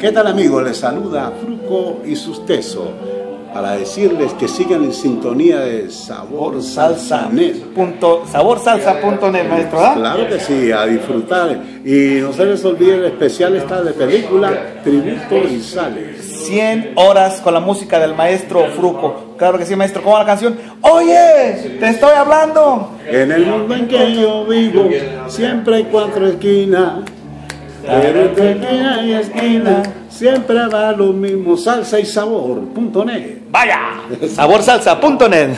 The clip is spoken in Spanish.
¿Qué tal amigos? Les saluda Fruco y Susteso para decirles que sigan en sintonía de Sabor Salsa Net. Punto, saborsalsa.net, maestro, ¿ah? Claro que sí, a disfrutar. Y no se les olvide el especial esta de película Tributo y Sales. 100 horas con la música del maestro Fruco. Claro que sí, maestro. ¿Cómo va la canción? Oye, te estoy hablando. En el mundo en que yo vivo, siempre hay cuatro esquinas. Pero esquina y esquina, siempre va lo mismo. Salsa y sabor.net. Vaya, saborsalsa.net.